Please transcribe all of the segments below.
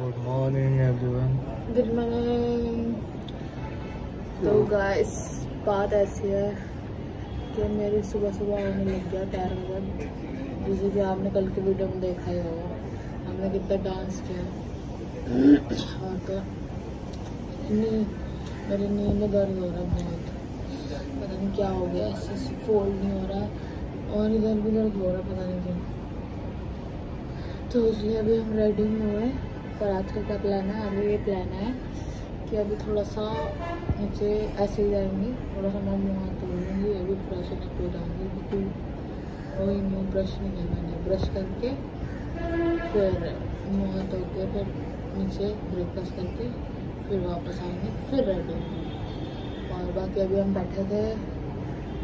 Good morning everyone good morning तो guys बात ऐसी है कि मेरे सुबह सुबह होने लग गया, पैर में दर्द जैसे कि आपने कल की वीडियो में देखा ही होगा। हमने कितना डांस किया। और तो नी मेरी नींद में दर्द हो रहा है बहुत। पता नहीं क्या हो गया, ऐसे फोल्ड नहीं हो रहा। और इधर भी दर्द हो रहा पता नहीं क्यों। तो इसलिए अभी हम रेडी हुए पर आज का प्लान है, अभी ये प्लान है कि अभी थोड़ा सा नीचे ऐसे ही जाएँगे, थोड़ा सा मैं मुँह हाथ धो लूँगी ये भी ब्रश अप हो जाऊँगी, क्योंकि वही न्यू ब्रश नहीं है मैंने। ब्रश करके, फिर मुँह हाथ धो के फिर नीचे ब्रेकफास्ट करके, फिर वापस आएँगे, फिर रेडी होंगे। और बाकी अभी हम बैठे थे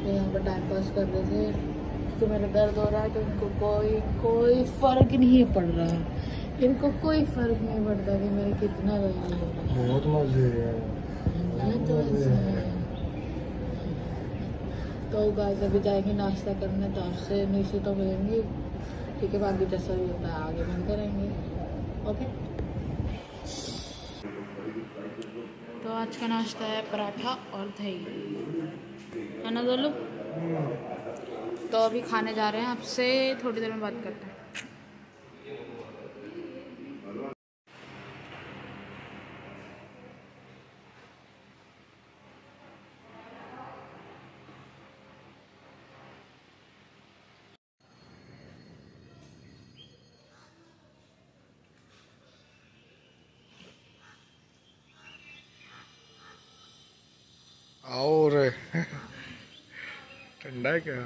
यहाँ पर टाइम पास कर रहे थे, क्योंकि मेरा दर्द हो रहा है तो इनको कोई कोई फ़र्क नहीं पड़ रहा। इनको कोई फ़र्क नहीं पड़ता कि मेरे कितना है। बहुत मज़े है। बहुत मज़ा तो गाइस अभी जाएँगे नाश्ता करने तो आपसे नीचे तो मिलेंगे। ठीक है बाकी जैसा भी होता है आगे बंद करेंगे। ओके तो आज का नाश्ता है पराठा और दही। है ना दोनों? तो अभी खाने जा रहे हैं आपसे थोड़ी देर में बात करते हैं। आओ रे ठंडा है क्या?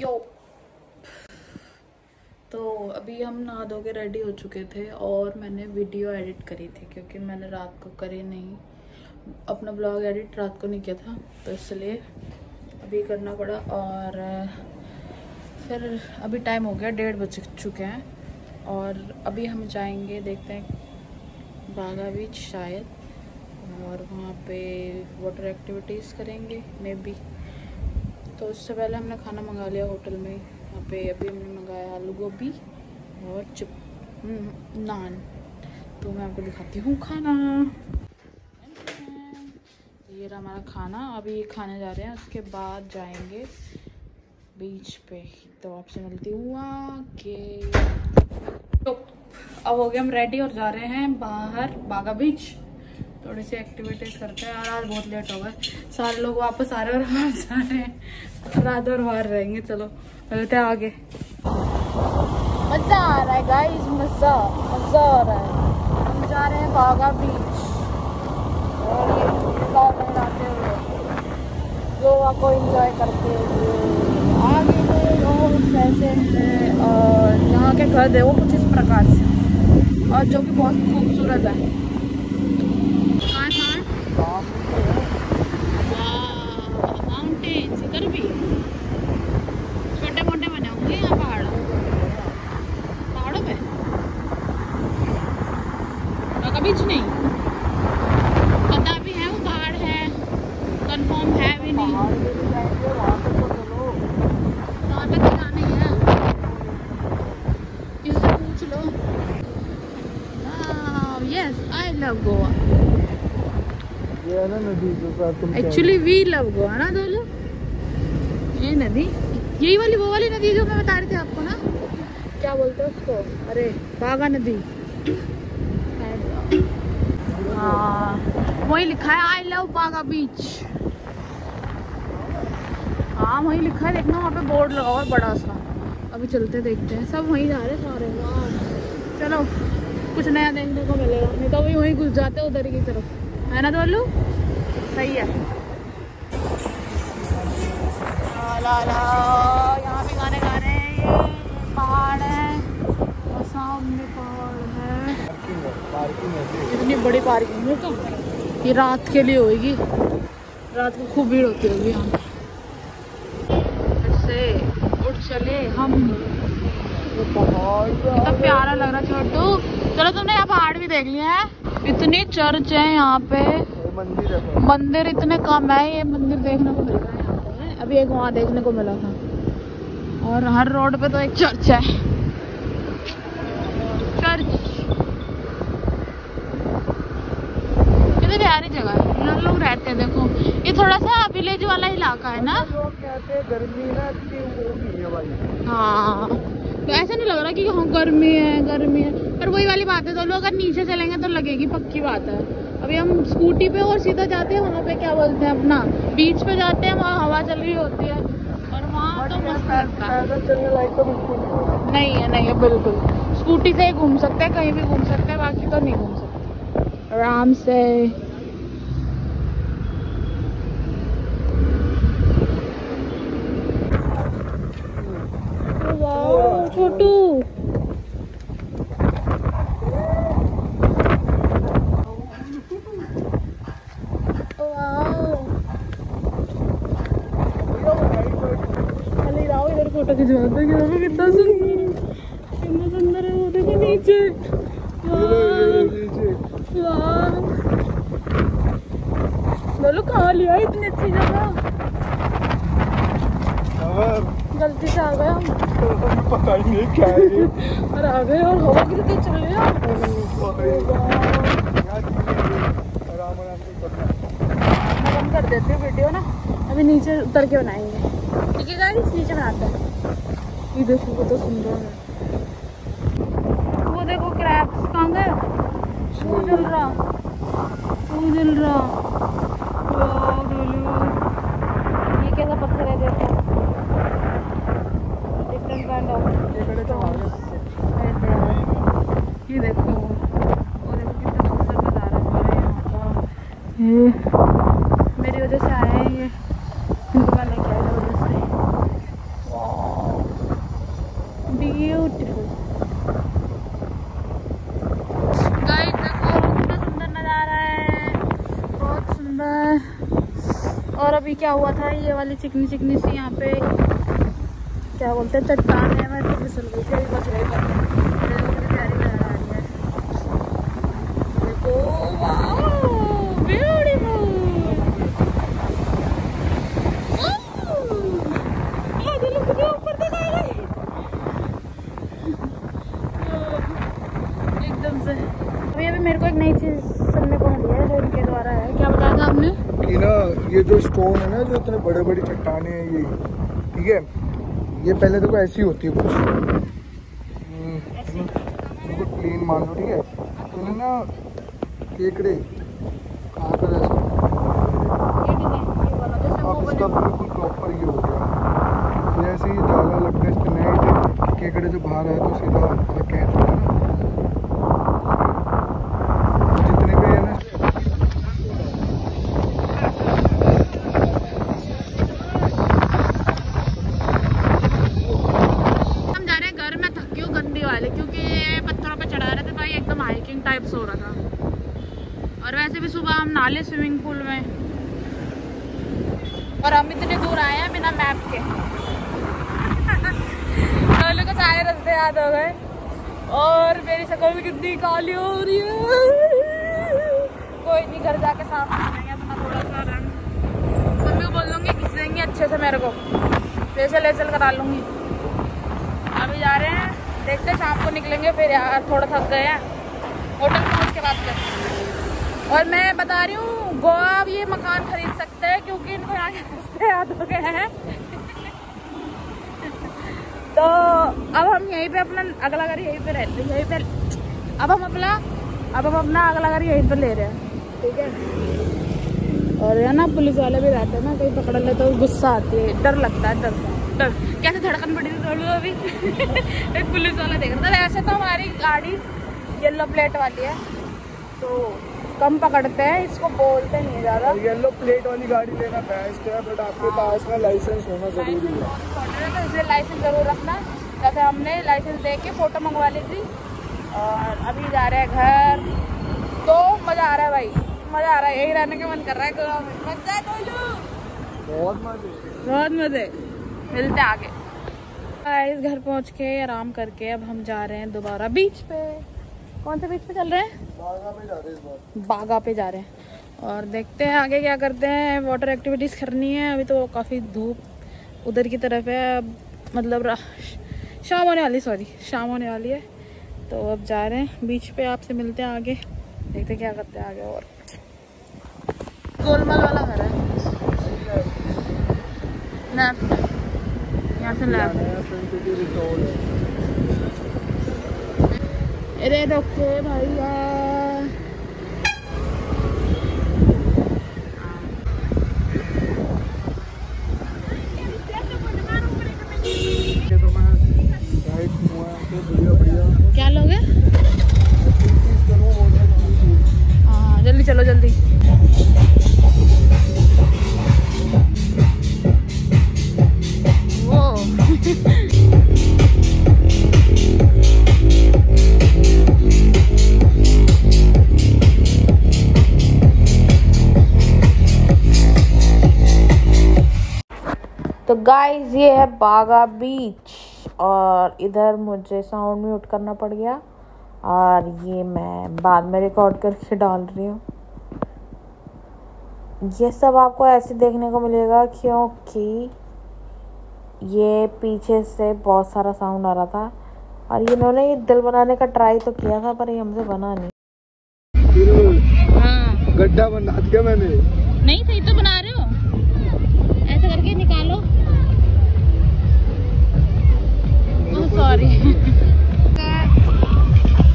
यो। तो अभी हम नहा धो के रेडी हो चुके थे और मैंने वीडियो एडिट करी थी क्योंकि मैंने रात को करी नहीं। अपना ब्लॉग एडिट रात को नहीं किया था तो इसलिए अभी करना पड़ा और, फिर अभी टाइम हो गया, डेढ़ बज चुके हैं और अभी हम जाएँगे, देखते हैं बागा बीच शायद। और वहाँ पे वाटर एक्टिविटीज़ करेंगे मे बी तो उससे पहले हमने खाना मंगा लिया होटल में। यहाँ पे अभी हमने मंगाया आलू गोभी और चिप हम्म, नान। तो मैं आपको दिखाती हूँ खाना। ये रहा हमारा खाना। अभी खाने जा रहे हैं उसके बाद जाएँगे बीच पे। तो आपसे मिलती हूँ आके तो अब हो गए हम रेडी और जा रहे हैं बाहर बागा बीच थोड़ी सी एक्टिविटीज़ करते हैं और आज बहुत लेट हो गए। सारे लोग वापस आ रहे और हम जा रहे हैं रात और बाहर रहेंगे। चलो, मिलते हैं आगे। मज़ा आ रहा है गाइस मज़ा मज़ा आ रहा है। हम जा रहे हैं बागा बीच और ये ब्लॉग हुए। गोवा को इंजॉय करते हुए। आगे में लोग कैसे और यहाँ के घर है वो कुछ इस प्रकार से। और जो कि बहुत खूबसूरत है। माउंटेन्स इधर भी छोटे मोटे बने होंगे यहाँ पहाड़ पहाड़ों पे बागा बीच नहीं पता भी है वो पहाड़ है कंफर्म है भी नहीं वहाँ पे तो जाना है किससे पूछ लो यस आई लव गोवा ये है ना नदी के साथ तुम एक्चुअली वी लव गोवा ना दोनों ये नदी यही वाली वो वाली नदी जो मैं बता रही थी आपको ना? क्या बोलते हैं उसको? अरे बागा नदी। हाँ वही लिखा है आई लव बागा बीच हाँ वही लिखा है देखना वहाँ पे बोर्ड लगा हुआ है बड़ा सा। अभी चलते देखते हैं। सब वहीं जा रहे हैं सारे। वाह चलो कुछ नया देखने को मिलेगा। नहीं तो वही वहीं घुस जाते उधर की तरफ़। है ना दोनों सही है। ला ला ला यहाँ पे गाने गा रहे हैं ये। पहाड़ है और सामने पहाड़ है। बड़ी पार्किंग है तो। ये रात के लिए होगी रात को खूब भीड़ होती होगी यहाँ से उठ चले हम। कितना प्यारा लग रहा छोटू। चलो तुमने यहाँ पहाड़ भी देख लिया है। इतनी चर्च है यहाँ पे। मंदिर है मंदिर इतने कम है ये मंदिर देखने को मिल। रहा है अभी एक वहाँ देखने को मिला था। और हर रोड पे तो एक चर्च है। चर्च। कितनी प्यारी जगह है। यहाँ लोग रहते हैं देखो। ये थोड़ा सा विलेज वाला इलाका है ना? लोग कहते हैं गर्मी ना इतनी हाँ। तो ऐसा नहीं लग रहा कि हाँ गर्मी है गर्मी है। पर वही वाली बात है तो लोग अगर नीचे चलेंगे तो लगेगी पक्की बात है। अभी हम स्कूटी पे और सीधा जाते हैं वहाँ पे क्या बोलते हैं अपना बीच पे जाते हैं वहाँ हवा चल रही होती है। और वहाँ तो मस्त लगता है। तो बिल्कुल नहीं है। नहीं है बिल्कुल। स्कूटी से ही घूम सकते हैं कहीं भी घूम सकते हैं बाकी तो नहीं घूम सकते। आराम से। वाह, छोटू वाह खाली राव इधर फ़ोटो खिंचवाते हैं देखो कितना सुंदर है कितना सुंदर है वो देखो नीचे वाह वाह बोलो कहाँ लिया इतनी अच्छी जगह और गलती से आ गए हम पता ही नहीं क्या है ये और आ गए और हवा कितनी चल रही है आराम आराम से करना मैं बंद कर देती हूँ वीडियो ना अभी नीचे उतर के बनाएँगे। ठीक है गाइस नीचे बनाते हैं। ये देखो वो तो सुंदर है। वो देखो क्रैप्स कहाँ गए? जल रहा। जल रहा वाह, डोलू। ये कैसा पत्थर है देखो डिफरेंट काइंड ऑफ़ ये बड़े तो आ गए ये देखो और देखो कितना सुंदर नज़ारा है हमारे यहाँ का ये मेरी वजह से आए हैं ये इनको मैं लेके आई वजह से ब्यूटीफुल Guys, देखो कितना सुंदर नज़ारा है। बहुत सुंदर। और अभी क्या हुआ था? ये वाली चिकनी चिकनी सी यहाँ पे क्या बोलते हैं चट्टान है। मैं तो फिसल गई थी बच गई पर देखो कितनी प्यारी नज़र आ रही है देखो वाओ ब्यूटीफुल एकदम से अभी अभी मेरे को एक नई चीज़ सुनने को मिली है जो इनके द्वारा है। क्या बताया था आपने? कि ना ये जो स्टोन है ना जो इतने बड़े बड़ी चट्टाने हैं ये ठीक है? ये पहले देखो ऐसी होती है कुछ। हम्म, बिल्कुल क्लीन मान लो ठीक है? तो ना केकड़े कहाँ पर ऐसा अब इसका बिल्कुल प्रॉपर ये हो गया। फिर ऐसे ही जाला लगता है इस पे नेट केकड़े जो बाहर आए तो सीधा ये कैच होता है ना जितने भी है ना हम जा रहे हैं घर में थक गई हूँ गंदी वाले क्योंकि ये पत्थरों पे चढ़ा रहे थे भाई एकदम हाइकिंग टाइप्स हो रहा था और वैसे भी सुबह हम नाले स्विमिंग पूल में और हम इतने दूर आए हैं बिना मैप के लोगों को सारे रास्ते याद हो गए और मेरी कितनी काली हो रही है कोई नहीं, घर जाके साफ़ मम्मी बोल अच्छे से मेरे को। फेशियल वेशियल करा लूँगी। अभी जा रहे हैं, देखते शाम को निकलेंगे, फिर यार थोड़ा थक गए हैं। होटल पहुँच के बात करते हैं। और मैं बता रही हूँ, गोवा अब ये मकान खरीद सकते हैं, क्योंकि इनको यहाँ के रास्ते याद हो गए हैं। तो अब हम यहीं पे अपना, अगला घर यहीं पे रहते यहीं पे अब हम अपना अब हम अपना अगला घर यहीं पर ले रहे हैं। ठीक है? और है ना पुलिस वाले भी रहते हैं ना कहीं पकड़ ले तो गुस्सा आती है डर लगता है डर डर। कैसे धड़कन पड़ी थी थोड़ी अभी? एक पुलिस वाला देख रहा था। वैसे तो हमारी गाड़ी येलो प्लेट वाली है तो कम पकड़ते हैं इसको बोलते नहीं ज़्यादा। येलो प्लेट वाली गाड़ी लेना बेस्ट है बट आपके पास ना लाइसेंस होना ज़रूरी है। तो इसलिए लाइसेंस ज़रूर रखना। जैसे हमने लाइसेंस दे के फ़ोटो मंगवा ली थी और अभी जा रहे हैं घर। तो मज़ा आ रहा है भाई। मज़ा आ रहा है। यही रहने का मन कर रहा है मज़ा बहुत मज़े। बहुत मज़े। मिलते आगे। गाइस घर पहुँच के आराम करके अब हम जा रहे हैं दोबारा बीच पे। कौन से बीच पे चल रहे हैं? बागा पे जा रहे हैं बागा पे जा रहे हैं। और देखते हैं आगे क्या करते हैं। वाटर एक्टिविटीज़ करनी है। अभी तो काफ़ी धूप उधर की तरफ़ है। मतलब शाम होने वाली सॉरी शाम होने वाली है। तो अब जा रहे हैं बीच पे आपसे मिलते हैं आगे। देखते क्या करते हैं आगे और। गोलमाल वाला घर है। लेफ़्ट यहाँ से लेफ़्ट अरे डॉक्टर भैया ये तो मैं हुआ तो गाइस ये है बागा बीच और इधर मुझे साउंड म्यूट करना पड़ गया और ये मैं बाद में रिकॉर्ड करके डाल रही हूँ। ये सब आपको ऐसे देखने को मिलेगा क्योंकि ये पीछे से बहुत सारा साउंड आ रहा था और इन्होंने ये दिल बनाने का ट्राई तो किया था पर ये हमसे बना नहीं। हाँ। गड्ढा बना दिया मैंने। नहीं सही तो बना सॉरी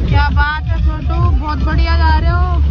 क्या बात है छोटू बहुत बढ़िया जा रहे हो।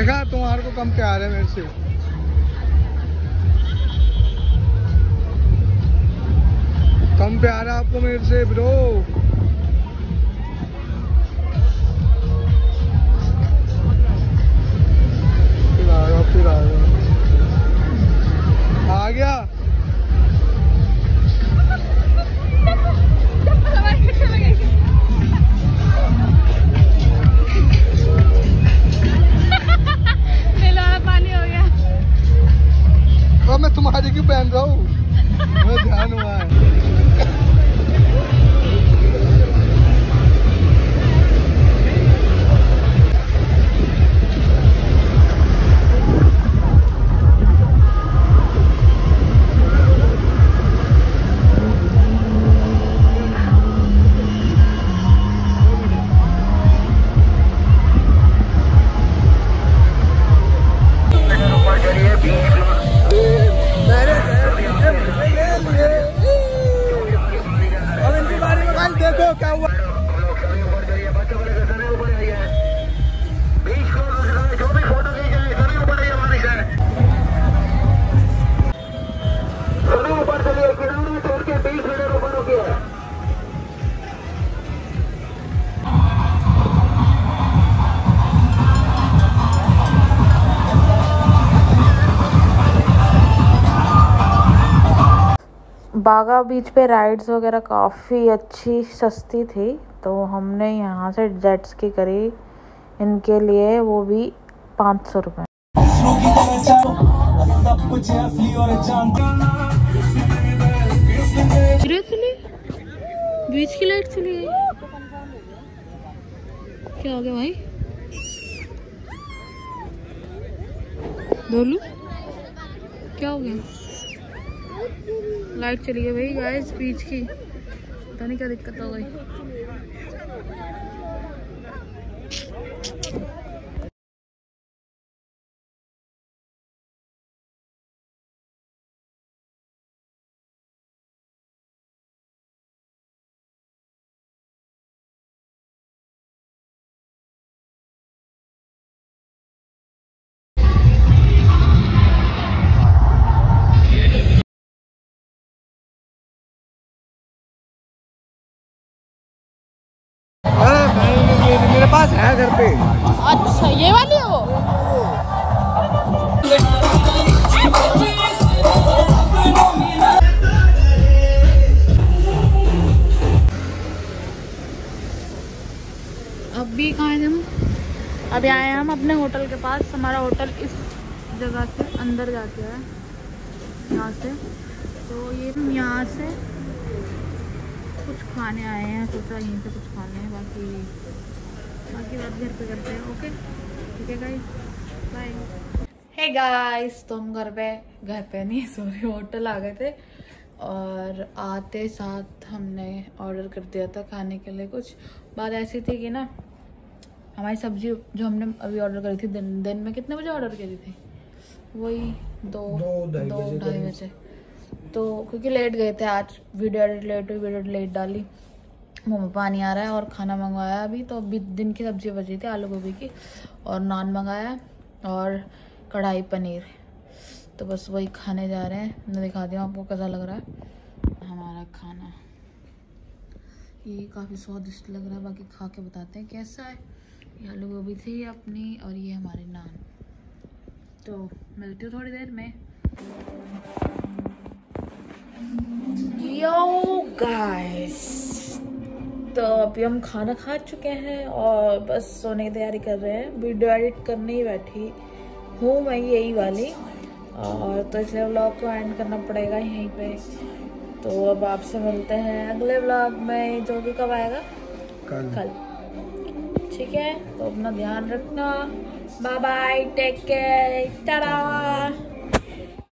देखा तुम्हारे को कम प्यार है मेरे से। कम प्यार है आपको मेरे से ब्रो फिर आ गया, फिर आ गया। आ गया। अब मैं तुम्हारी क्यों पहन रहा Look at what. बागा बीच पे राइड्स वगैरह काफ़ी अच्छी, सस्ती थी तो हमने यहाँ से जेट्स की करी इनके लिए वो भी पाँच सौ रुपये बीच की लाइट चली गई। क्या हो गया भाई? बोलू क्या हो गया? लाइट चली गई भाई गाइस बीच की। पता नहीं क्या दिक्कत हो गई। पास है घर पे। अच्छा ये वाली है वो? अभी कहाँ हैं हम? अभी आए हैं हम अपने होटल के पास। हमारा होटल इस जगह से अंदर जाके है। यहाँ से। तो ये हम यहाँ से कुछ खाने आए हैं। सोचा यहीं से कुछ खाने लें बाकी बाकी बात घर पे करते हैं ओके ठीक है गाइस बाय हे गाइस तो हम घर पे घर पे नहीं सॉरी होटल आ गए थे। और आते साथ हमने ऑर्डर कर दिया था खाने के लिए कुछ। बात ऐसी थी कि ना हमारी सब्ज़ी जो हमने अभी ऑर्डर करी थी दिन दिन में कितने बजे ऑर्डर करी थी? वही दो दो, ढाई बजे बजे। तो क्योंकि लेट गए थे आज वीडियो एडिट लेट हुई वीडियो लेट डाली। मुँह में पानी आ रहा है और खाना मंगवाया अभी तो अभी दिन की सब्ज़ी बची थी आलू गोभी की और नान मंगाया और कढ़ाई पनीर। तो बस वही खाने जा रहे हैं। मैं दिखा दी हूँ आपको कैसा लग रहा है। हमारा खाना। ये काफ़ी स्वादिष्ट लग रहा है। बाकी खा के बताते हैं कैसा है। ये आलू गोभी थी अपनी और ये हमारे नान। तो मिलती हूँ थोड़ी देर में। यो गाइस तो अभी हम खाना खा चुके हैं और बस सोने की तैयारी कर रहे हैं। वीडियो एडिट करने ही बैठी हूँ मैं यही वाली। और तो इसलिए व्लॉग को एंड करना पड़ेगा यहीं पे। तो अब आपसे मिलते हैं अगले व्लॉग में जो भी कब आएगा? कल। कल। ठीक है तो अपना ध्यान रखना। Bye bye take care tata